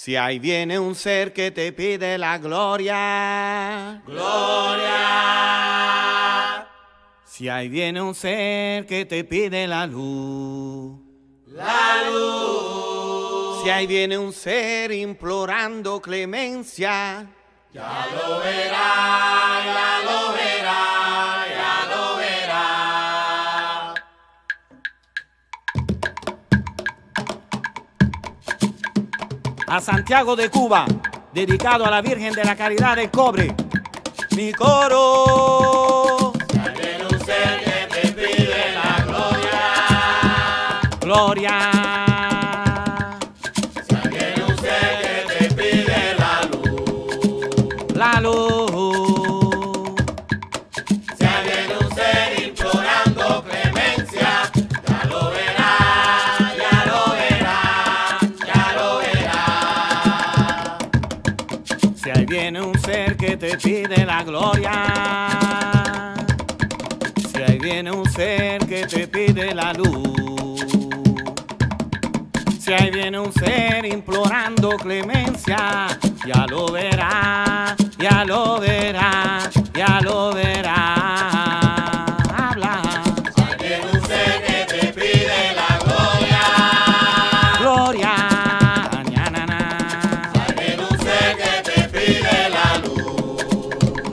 Si ahí viene un ser que te pide la gloria, gloria. Si ahí viene un ser que te pide la luz, la luz. Si ahí viene un ser implorando clemencia, ya lo verá, ya lo verá, ya A Santiago de Cuba, dedicado a la Virgen de la Caridad del Cobre, mi coro. Que te pide la gloria, gloria. Que te pide la luz, la luz. Si ahí viene un ser que te pide la gloria, si ahí viene un ser que te pide la luz, si ahí viene un ser implorando clemencia, ya lo verá, ya lo verá,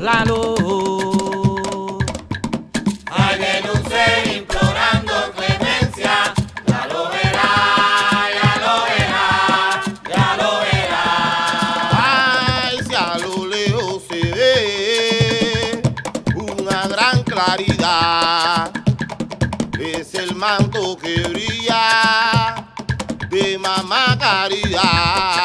luz. la luz. Ahí viene un ser implorando clemencia, ya lo verá, ya lo verá, ya lo verá. Ay, si a lo lejos se ve una gran claridad, es el manto que brilla de mamá caridad.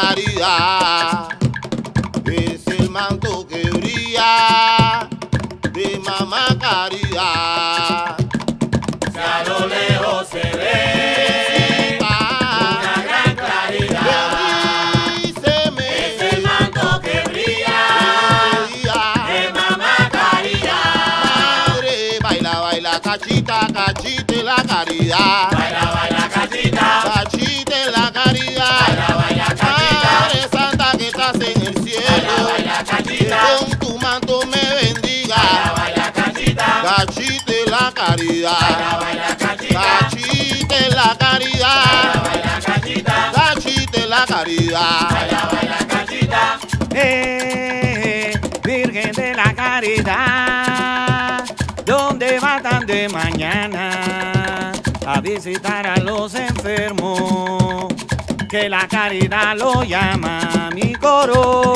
Gran claridad, es el manto que brilla de mamá caridad. Si a lo lejos se ve una gran claridad, es el manto que brilla de mamá caridad. Madre, baila, baila, cachita, cachita la caridad. Baila, baila, en la baila, caridad. baila, cachita, Cachita en la baila, caridad. baila, cachita, Cachita en la caridad. baila, baila, cachita. Eh, Virgen de la Caridad, ¿dónde va tan de mañana a visitar a los enfermos? Que la caridad lo llama mi coro.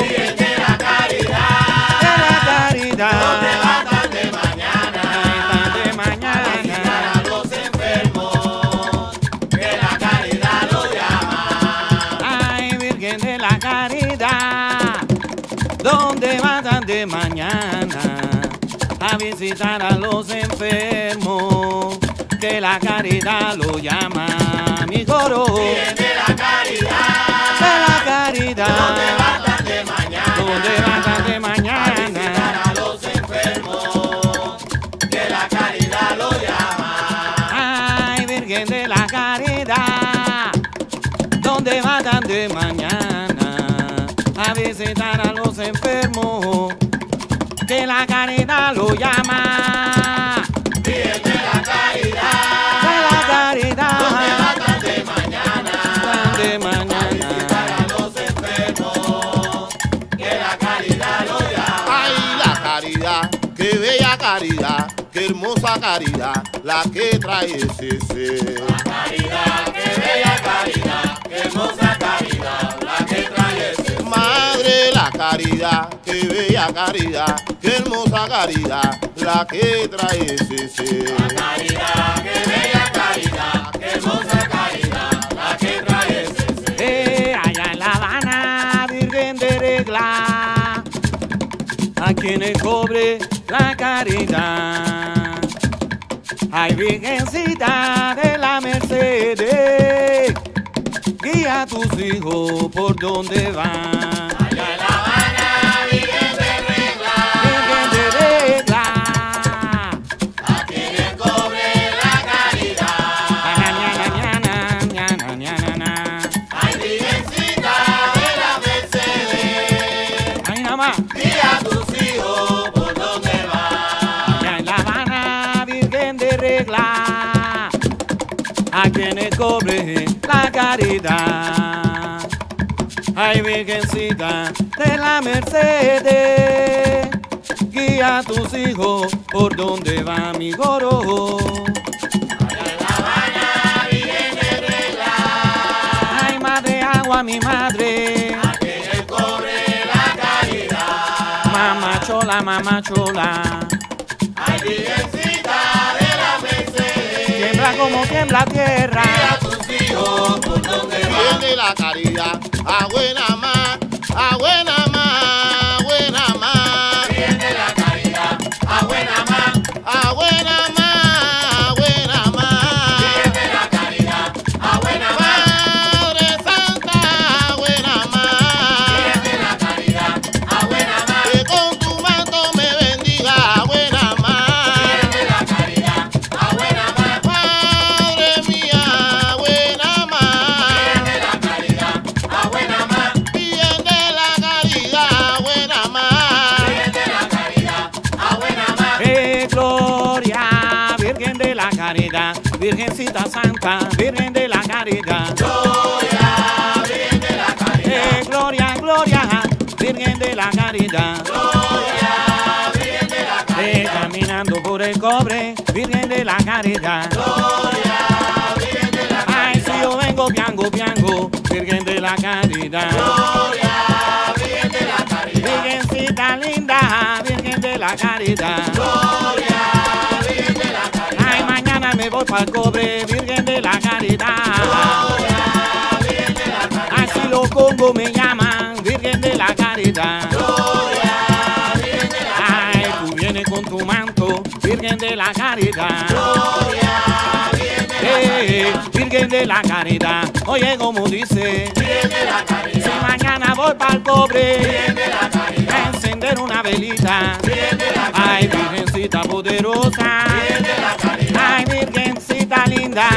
¿Dónde va tan de mañana a visitar a los enfermos? Que la caridad lo llama mi coro. Virgen de la caridad, De la ¿dónde caridad, va tan de mañana? ¿dónde va tan de A visitar mañana? a los enfermos, que la caridad lo llama. Ay, Virgen de la Caridad, ¿dónde va tan de mañana visitar a los enfermos? Que la caridad lo llama. Virgen de la caridad, De la ¿dónde caridad, va tan de mañana? de A mañana. visitar a los enfermos, que la caridad lo llama. Ay, la caridad, qué bella caridad, qué hermosa caridad, la que trae ese ser. Caridad, qué bella caridad, qué hermosa caridad, la que trae Madre, la caridad, qué bella caridad, qué hermosa caridad, la que trae ese ser. Caridad, qué bella caridad, qué hermosa caridad, la que trae ese ser. Eh, allá en La Habana, Virgen de regla, a quien le cobre la caridad. Ay, Virgencita de la Merced, guía tus hijos por donde van. Allá La Habana, Virgen de regla, Virgen de regla. a quienes cobre la ña. Ay, Virgencita de la Mercedes, Ay, nada más. guía a tus hijos por donde van. Allá en La Habana, Virgen de regla, a quienes cobre la caridad. Ay, Virgencita de la Mercedes, guía a tus hijos por donde va mi Virgen regla, Ay, madre agua, mi madre, a quienes cobre la caridad. mamá chola, mamá chola. Ay, Virgencita tiembla tierra. guía a tus hijos por donde van. La caridad, a la Caridad, Virgencita Santa, Virgen de la Caridad. Gloria, Virgen de la caridad. ¡Eh, Gloria, Gloria, Virgen de la Caridad! Gloria, Virgen de la caridad. Eh, caminando por el cobre, Virgen de la Caridad. Gloria, Virgen de la Ay, si yo vengo piango, piango, Virgen de la Caridad. Gloria, Virgen de la caridad. Virgencita linda, Virgen de la Caridad. Gloria, me voy para el cobre, Virgen de la Caridad. Gloria, Virgen de la caridad. Así los Congo me llaman, Virgen de la Caridad. Gloria, Virgen de la Ay, tú vienes con tu manto, Virgen de la Caridad. Gloria, Virgen de la Eh, Virgen de la Caridad, oye como dice, Virgen de la si caridad. mañana voy para el cobre, Virgen de la caridad. encender una velita. Virgen de la Ay, caridad. Virgencita poderosa, Virgen de la caridad. Linda,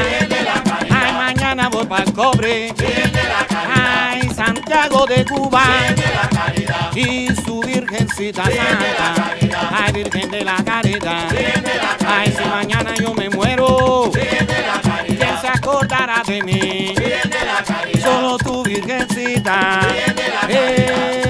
ay, mañana voy para el cobre, ay, Santiago de Cuba. Y su Virgencita Santa. Ay, Virgen de la Caridad. Ay, si mañana yo me muero. ¿quién se acordará de mí? Solo tu Virgencita. Eh.